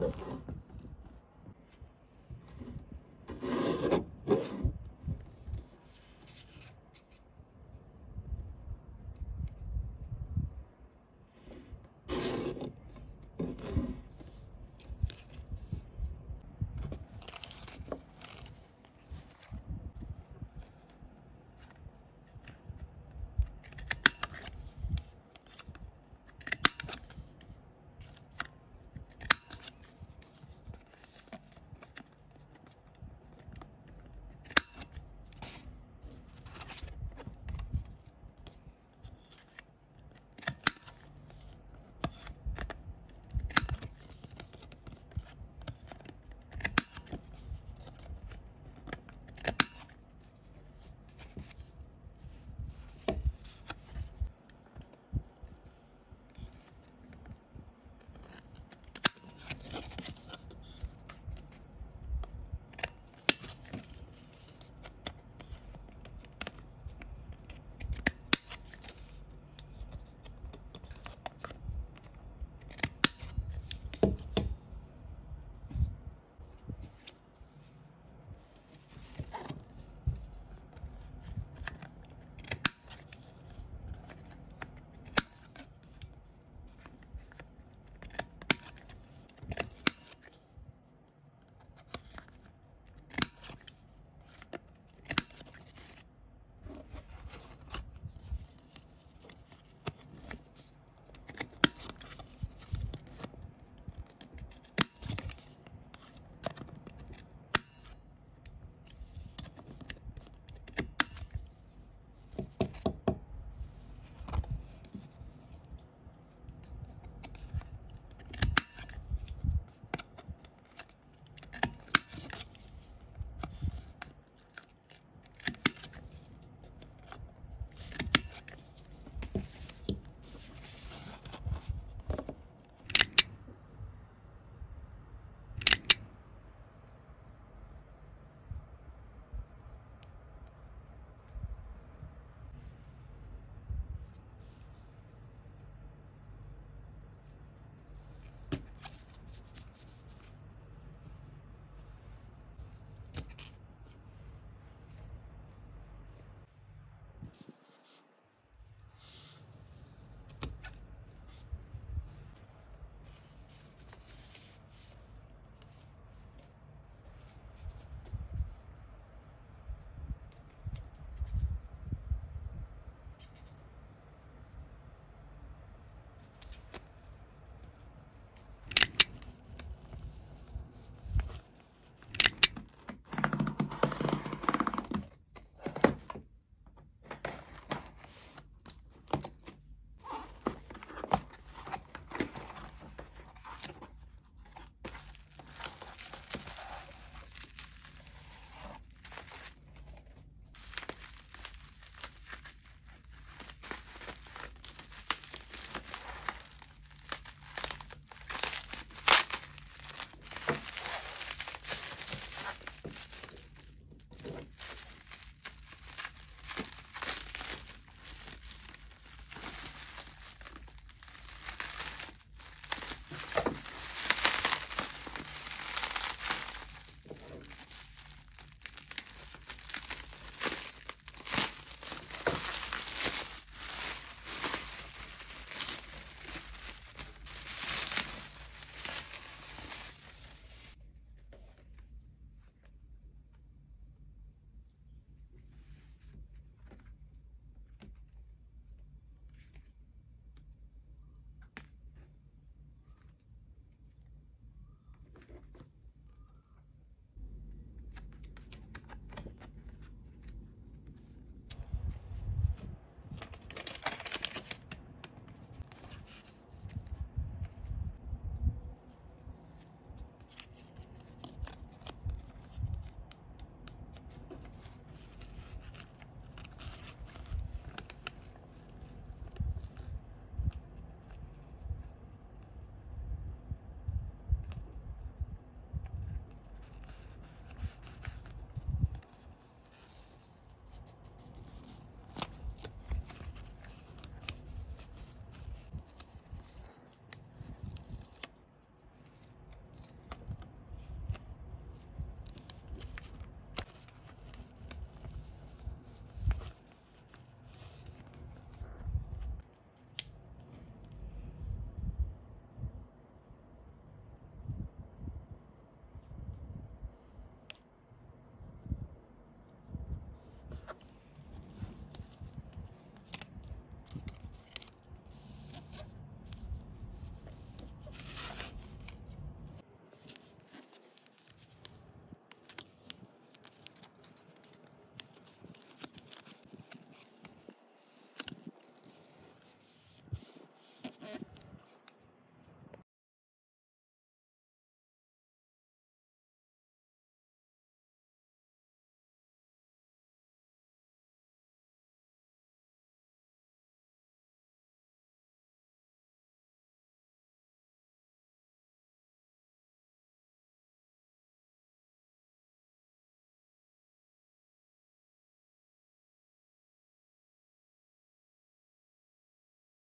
with it.